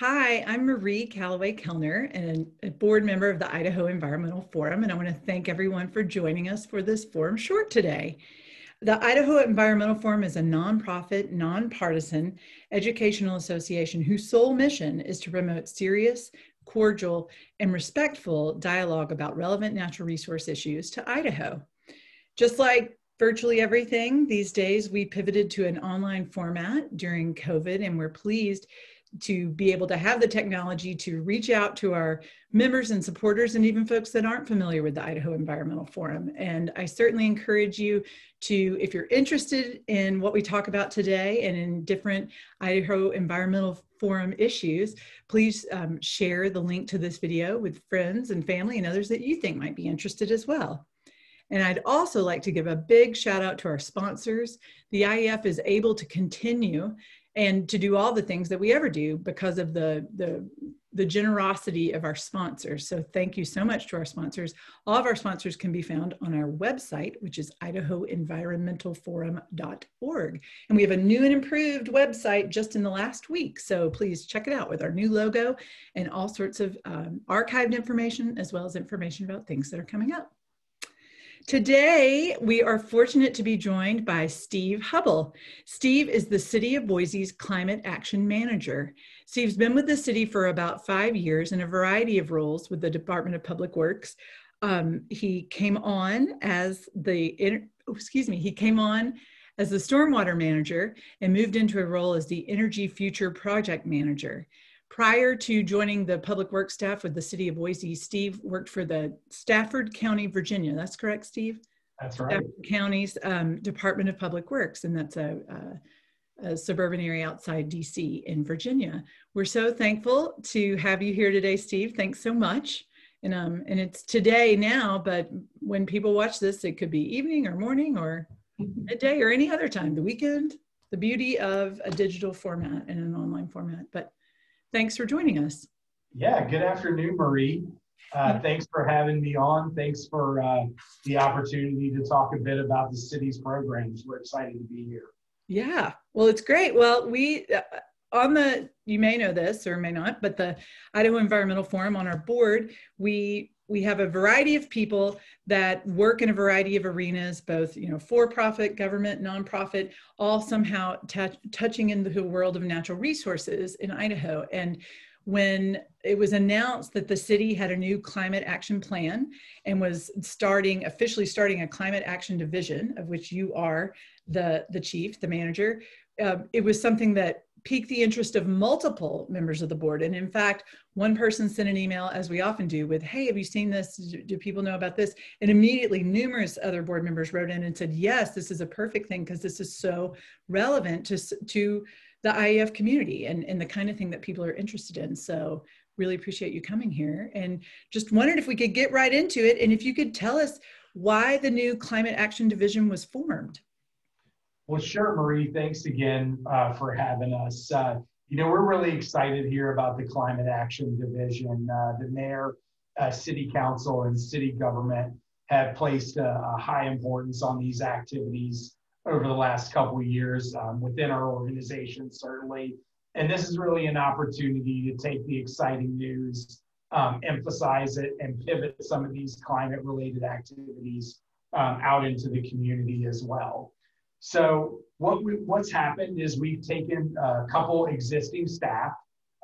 Hi, I'm Marie Calloway Kellner and a board member of the Idaho Environmental Forum, and I want to thank everyone for joining us for this forum short today. The Idaho Environmental Forum is a nonprofit, nonpartisan educational association whose sole mission is to promote serious, cordial, and respectful dialogue about relevant natural resource issues to Idaho. Just like virtually everything these days, we pivoted to an online format during COVID, and we're pleased to be able to have the technology to reach out to our members and supporters and even folks that aren't familiar with the Idaho Environmental Forum. And I certainly encourage you to, if you're interested in what we talk about today and in different Idaho Environmental Forum issues, please um, share the link to this video with friends and family and others that you think might be interested as well. And I'd also like to give a big shout out to our sponsors. The IEF is able to continue and to do all the things that we ever do because of the, the, the generosity of our sponsors. So thank you so much to our sponsors. All of our sponsors can be found on our website, which is idahoenvironmentalforum.org. And we have a new and improved website just in the last week. So please check it out with our new logo and all sorts of um, archived information, as well as information about things that are coming up. Today, we are fortunate to be joined by Steve Hubble. Steve is the City of Boise's Climate Action Manager. Steve's been with the city for about five years in a variety of roles with the Department of Public Works. Um, he came on as the, oh, excuse me, he came on as the Stormwater Manager and moved into a role as the Energy Future Project Manager. Prior to joining the public works staff with the city of Boise, Steve worked for the Stafford County, Virginia. That's correct, Steve? That's right. Stafford County's um, Department of Public Works, and that's a, a, a, suburban area outside DC in Virginia. We're so thankful to have you here today, Steve. Thanks so much. And, um, and it's today now, but when people watch this, it could be evening or morning or midday or any other time, the weekend. The beauty of a digital format and an online format. But Thanks for joining us. Yeah, good afternoon, Marie. Uh, thanks for having me on. Thanks for uh, the opportunity to talk a bit about the city's programs. We're excited to be here. Yeah, well, it's great. Well, we uh, on the you may know this or may not, but the Idaho Environmental Forum on our board, we we have a variety of people that work in a variety of arenas both you know for profit government nonprofit all somehow touching in the world of natural resources in idaho. And when it was announced that the city had a new climate action plan and was starting officially starting a climate action division of which you are the the chief the manager uh, it was something that pique the interest of multiple members of the board. And in fact, one person sent an email, as we often do, with, Hey, have you seen this? Do people know about this? And immediately, numerous other board members wrote in and said, Yes, this is a perfect thing because this is so relevant to, to the IEF community and, and the kind of thing that people are interested in. So, really appreciate you coming here and just wondered if we could get right into it and if you could tell us why the new Climate Action Division was formed. Well, sure, Marie. Thanks again uh, for having us. Uh, you know, we're really excited here about the Climate Action Division. Uh, the mayor, uh, city council, and city government have placed a, a, high importance on these activities over the last couple of years um, within our organization, certainly. And this is really an opportunity to take the exciting news, um, emphasize it, and pivot some of these climate related activities um, out into the community as well. So what we, what's happened is we've taken a couple existing staff,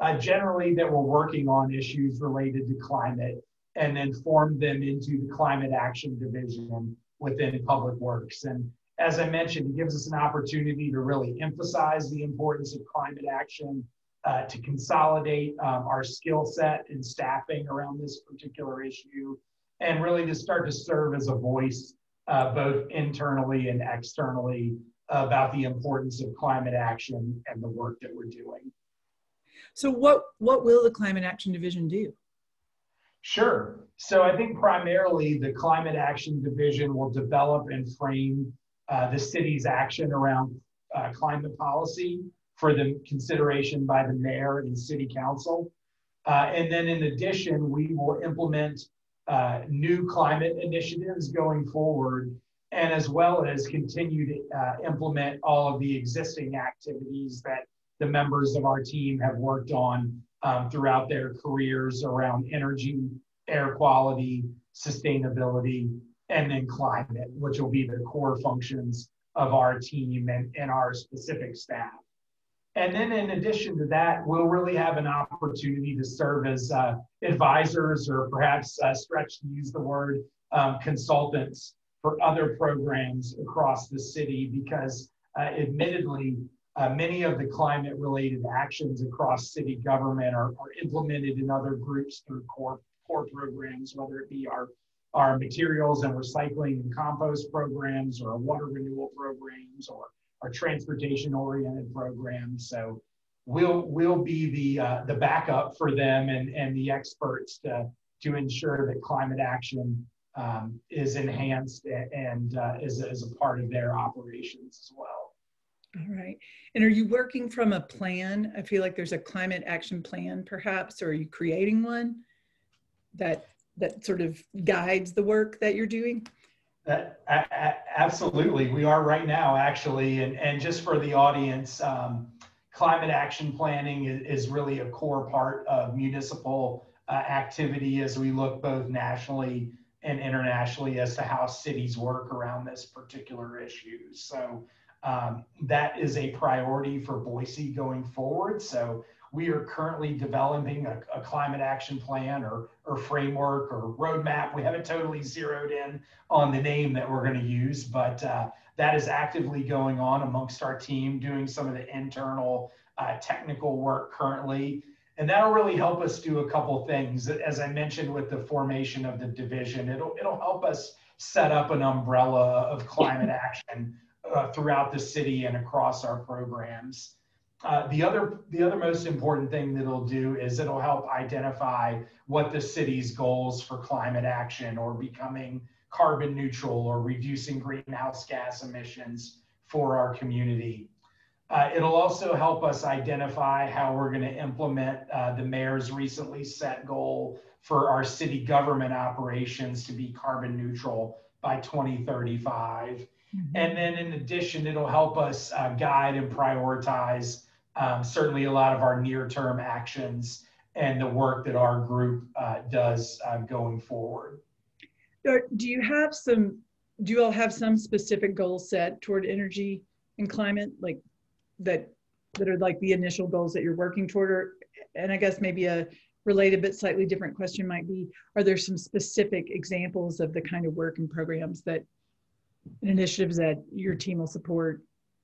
uh, generally that were working on issues related to climate, and then formed them into the Climate Action Division within Public Works. And as I mentioned, it gives us an opportunity to really emphasize the importance of climate action, uh, to consolidate um, our skill set and staffing around this particular issue, and really to start to serve as a voice uh, both internally and externally, about the importance of climate action and the work that we're doing. So, what what will the Climate Action Division do? Sure. So, I think primarily the Climate Action Division will develop and frame uh, the city's action around uh, climate policy for the consideration by the mayor and city council. Uh, and then, in addition, we will implement uh, new climate initiatives going forward, and as well as continue to uh, implement all of the existing activities that the members of our team have worked on um, throughout their careers around energy, air quality, sustainability, and then climate, which will be the core functions of our team and, and our specific staff. And then in addition to that, we'll really have an opportunity to serve as uh, advisors or perhaps uh, stretch to use the word um, consultants for other programs across the city because uh, admittedly, uh, many of the climate related actions across city government are, are implemented in other groups through core, core programs, whether it be our, our materials and recycling and compost programs or water renewal programs or our transportation oriented programs. So we'll we'll be the uh, the backup for them and and the experts to to ensure that climate action um, is enhanced and uh, is, is a part of their operations as well. All right. And are you working from a plan? I feel like there's a climate action plan perhaps, or are you creating one that that sort of guides the work that you're doing? That, absolutely, we are right now actually, and and just for the audience, um, climate action planning is, is, really a core part of municipal uh, activity as we look both nationally and internationally as to how cities work around this particular issue. So um, that is a priority for Boise going forward. So we are currently developing a, a, climate action plan or, or framework or roadmap. We haven't totally zeroed in on the name that we're going to use, but uh, that is actively going on amongst our team, doing some of the internal uh, technical work currently. And that'll really help us do a couple things. As I mentioned with the formation of the division, it'll, it'll help us set up an umbrella of climate action uh, throughout the city and across our programs. Uh, the other the other most important thing that it'll do is it'll help identify what the city's goals for climate action or becoming carbon neutral or reducing greenhouse gas emissions for our community. Uh, it'll also help us identify how we're going to implement uh, the mayor's recently set goal for our city government operations to be carbon neutral by 2035. Mm-hmm. And then in addition, it'll help us uh, guide and prioritize um, certainly a lot of our near term actions and the work that our group uh, does uh, going forward. Do you have some, do you all have some specific goals set toward energy and climate, like that, that are like the initial goals that you're working toward? Or, and I guess maybe a related but slightly different question might be, are there some specific examples of the kind of work and programs that initiatives that your team will support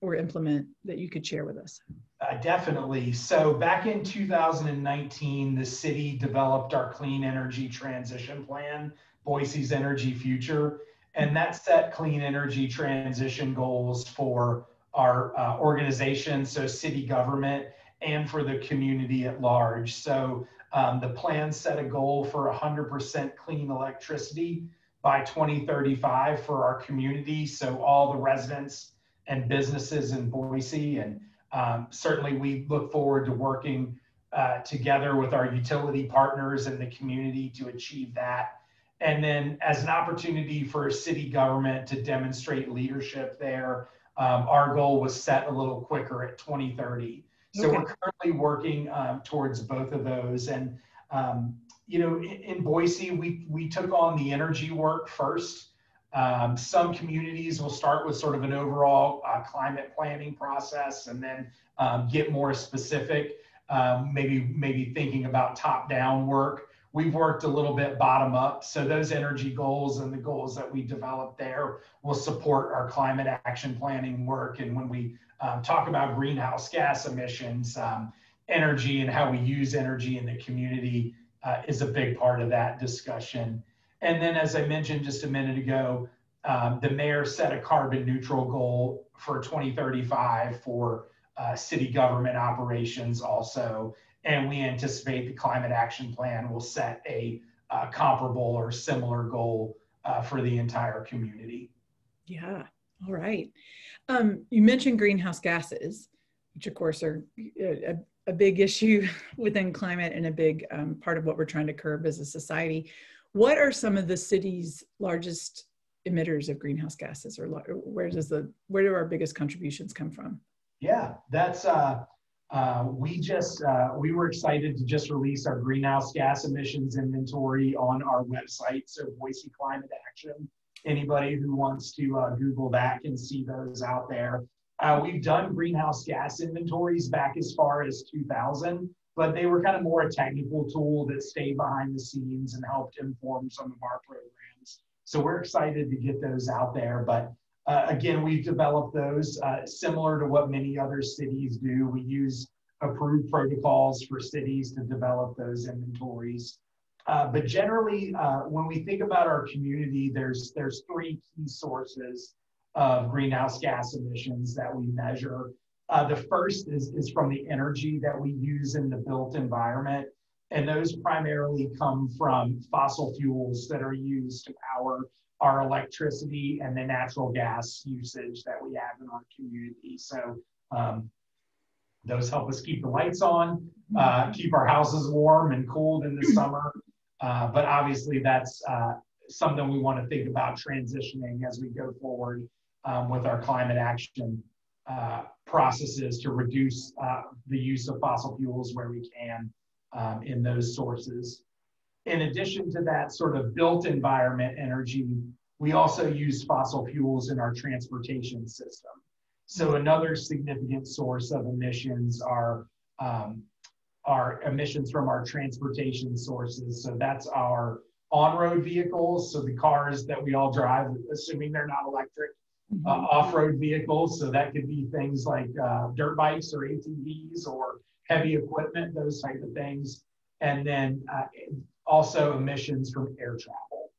or implement that you could share with us? Uh, definitely. So back in 2019, the city developed our clean energy transition plan, Boise's Energy Future, and that set clean energy transition goals for our uh, organization, so city government, and for the community at large. So um, the plan set a goal for 100% clean electricity by 2035 for our community. So all the residents and businesses in Boise. And um, certainly we look forward to working uh, together with our utility partners and the community to achieve that. And then as an opportunity for city government to demonstrate leadership there, um, our goal was set a little quicker at 2030. So okay. we're currently working um, towards both of those. And, um, you know, in, in, Boise, we, we took on the energy work first. Um, some communities will start with sort of an overall uh, climate planning process and then um, get more specific, um, maybe, maybe thinking about top down work. We've worked a little bit bottom up. So those energy goals and the goals that we develop there will support our climate action planning work. And when we um, talk about greenhouse gas emissions, um, energy and how we use energy in the community uh, is a big part of that discussion. And then, as I mentioned just a minute ago, um, the mayor set a carbon neutral goal for 2035 for uh, city government operations also. And we anticipate the climate action plan will set a uh, comparable or similar goal uh, for the entire community. Yeah, all right. Um, you mentioned greenhouse gases, which of course are a, a big issue within climate and a big um, part of what we're trying to curb as a society. What are some of the city's largest emitters of greenhouse gases, or where does the where do our biggest contributions come from? Yeah, that's uh, uh, we just uh, we were excited to just release our greenhouse gas emissions inventory on our website. So Boise Climate Action. Anybody who wants to uh, Google that can see those out there. Uh, we've done greenhouse gas inventories back as far as 2000, but they were kind of more a technical tool that stayed behind the scenes and helped inform some of our programs. So we're excited to get those out there. But uh, again, we've developed those uh, similar to what many other cities do. We use approved protocols for cities to develop those inventories. Uh, but generally, uh, when we think about our community, there's there's three key sources of greenhouse gas emissions that we measure. Uh, the first is, is from the energy that we use in the built environment. And those primarily come from fossil fuels that are used to power our electricity and the natural gas usage that we have in our community. So um, those help us keep the lights on, uh, keep our houses warm and cooled in the summer. Uh, but obviously, that's uh, something we want to think about transitioning as we go forward um, with our climate action uh, processes to reduce uh, the use of fossil fuels where we can um, in those sources. In addition to that sort of built environment energy, we also use fossil fuels in our transportation system. So another significant source of emissions are um, our emissions from our transportation sources. So that's our on-road vehicles, so the cars that we all drive, assuming they're not electric, uh, off-road vehicles. So that could be things like uh, dirt bikes or ATVs or heavy equipment, those type of things. And then uh, also emissions from air travel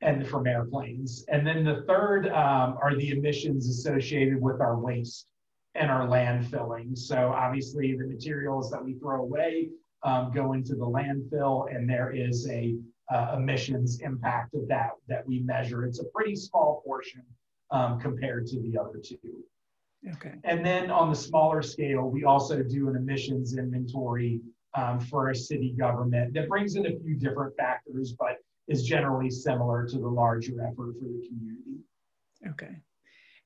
and from airplanes. And then the third um, are the emissions associated with our waste and our landfilling. So obviously the materials that we throw away um, go into the landfill and there is a uh, emissions impact of that that we measure. It's a pretty small portion um, compared to the other two. Okay. And then on the smaller scale, we also do an emissions inventory um, for a city government that brings in a few different factors, but is generally similar to the larger effort for the community. Okay.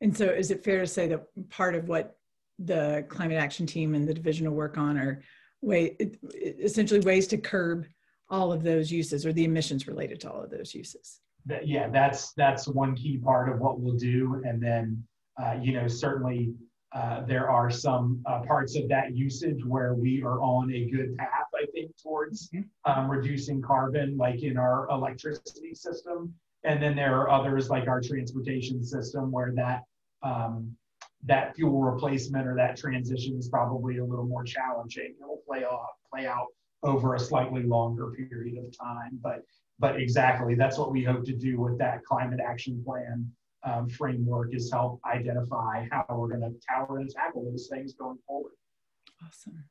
And so is it fair to say that part of what the climate action team and the division will work on are way essentially ways to curb all of those uses or the emissions related to all of those uses? That, yeah, that's that's one key part of what we'll do. And then, uh, you know, certainly uh, there are some uh, parts of that usage where we are on a good path, I think, towards mm-hmm. um, reducing carbon, like in our electricity system. And then there are others, like our transportation system, where that um, that fuel replacement or that transition is probably a little more challenging. It'll play off, play out over a slightly longer period of time. But but exactly, that's what we hope to do with that climate action plan um, framework is help identify how we're going to tower and tackle those things going forward. Awesome.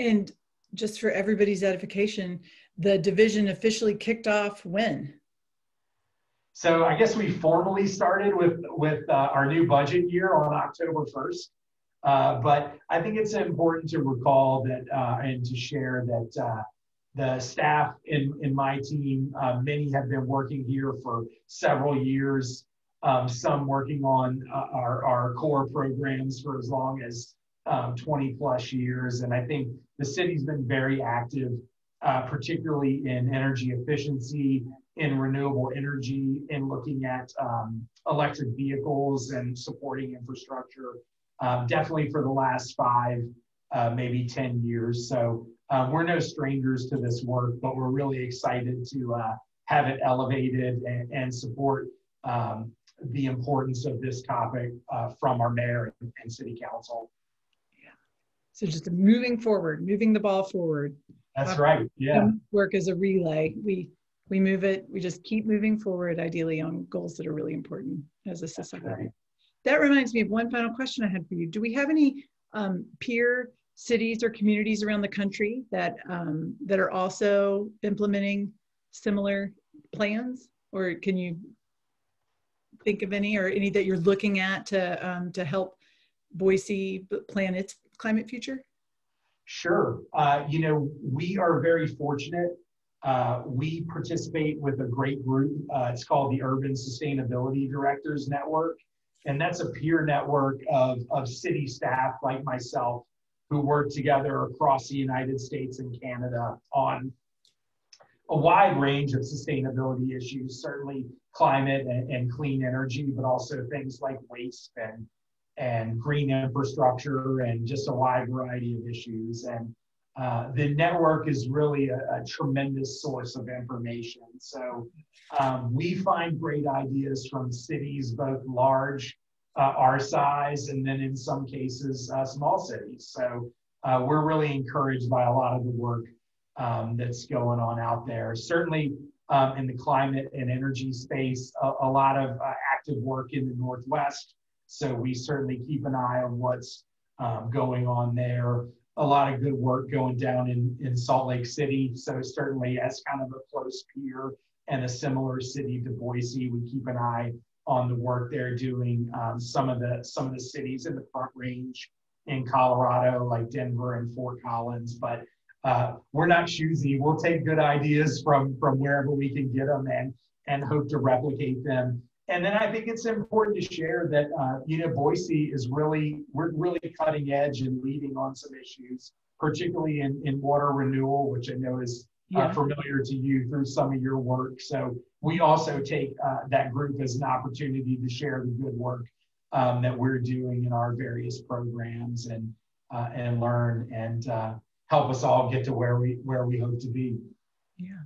And just for everybody's edification, the division officially kicked off when? So I guess we formally started with with uh, our new budget year on October 1st. Uh, but I think it's important to recall that uh, and to share that uh, the staff in, in my team, uh, many have been working here for several years, um, some working on uh, our, our core programs for as long as um, 20 plus years. And I think the city's been very active, uh, particularly in energy efficiency, in renewable energy, in looking at um, electric vehicles and supporting infrastructure, um, definitely for the last five, uh, maybe 10 years. So um, we're no strangers to this work, but we're really excited to uh, have it elevated and, and support um, the importance of this topic uh, from our mayor and, and city council. Yeah. So just moving forward, moving the ball forward. That's right. Yeah. Work as a relay. We we move it. We just keep moving forward, ideally on goals that are really important as a society. Right. That reminds me of one final question I had for you. Do we have any um, peer cities or communities around the country that um, that are also implementing similar plans? Or can you think of any or any that you're looking at to um, to help boise plan its climate future? Sure. Uh, you know we are very fortunate. Uh, we participate with a great group. Uh, it's called the urban sustainability directors network. And that's a peer network of, of city staff like myself who work together across the United States and Canada on a wide range of sustainability issues, certainly climate and, and clean energy, but also things like waste and, and green infrastructure and just a wide variety of issues. And uh, the network is really a, a, tremendous source of information. So um, we find great ideas from cities, both large, uh, our size, and then in some cases, uh, small cities. So uh, we're really encouraged by a lot of the work um, that's going on out there. Certainly um, in the climate and energy space, a, a lot of uh, active work in the Northwest. So we certainly keep an eye on what's um, going on there. A lot of good work going down in, in Salt Lake City. So certainly as kind of a close peer and a similar city to Boise, we keep an eye on the work they're doing. Um, some of the some of the cities in the Front Range in Colorado, like Denver and Fort Collins, but uh, we're not choosy. We'll take good ideas from from wherever we can get them and and hope to replicate them. And then I think it's important to share that uh, you know Boise is really we're really cutting edge and leading on some issues, particularly in in water renewal, which I know is uh, familiar to you through some of your work. So we also take uh, that group as an opportunity to share the good work um, that we're doing in our various programs and uh, and learn and uh, help us all get to where we where we hope to be. Yeah.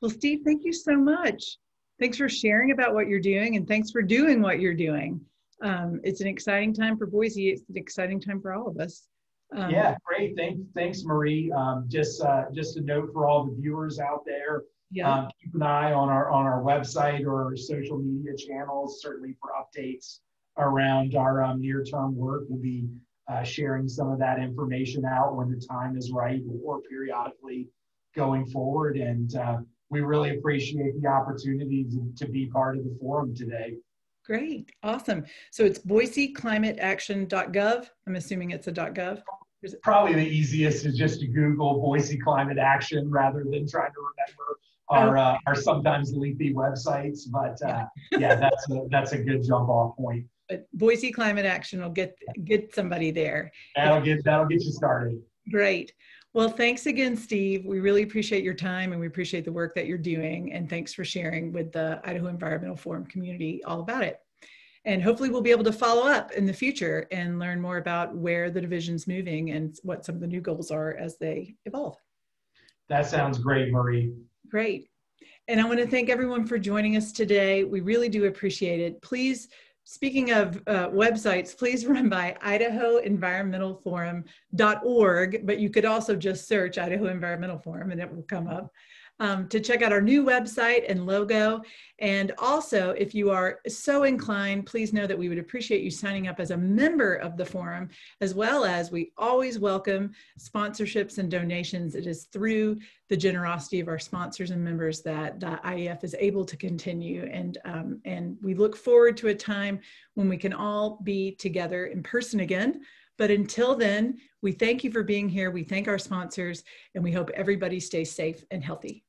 Well, Steve, thank you so much. Thanks for sharing about what you're doing, and thanks for doing what you're doing. Um, it's an exciting time for Boise. It's an exciting time for all of us. Um, yeah, great. Thanks, thanks, Marie. Um, just uh, just a note for all the viewers out there. Yeah. Um, keep an eye on our on our website or our social media channels, certainly for updates around our um, near-term work. We'll be uh, sharing some of that information out when the time is right or periodically going forward. And uh, we really appreciate the opportunity to, to, be part of the forum today. Great, awesome. So it's boiseclimateaction.gov. I'm assuming it's a .gov. It- Probably the easiest is just to Google Boise Climate Action rather than trying to remember our, uh, our sometimes lengthy websites. But uh, yeah, that's a, that's a good jump off point but Boise Climate Action will get get somebody there. That'll get that'll get you started. Great. Well, thanks again, Steve. We really appreciate your time and we appreciate the work that you're doing. And thanks for sharing with the Idaho Environmental Forum community all about it. And hopefully we'll be able to follow up in the future and learn more about where the division's moving and what some of the new goals are as they evolve. That sounds great, Marie. Great. And I want to thank everyone for joining us today. We really do appreciate it. Please Speaking of uh, websites, please run by idahoenvironmentalforum.org, but you could also just search Idaho Environmental Forum and it will come up um, to check out our new website and logo. And also, if you are so inclined, please know that we would appreciate you signing up as a member of the forum, as well as we always welcome sponsorships and donations. It is through the generosity of our sponsors and members that the IEF is able to continue. And, um, and we look forward to a time when we can all be together in person again. But until then, we thank you for being here. We thank our sponsors, and we hope everybody stays safe and healthy.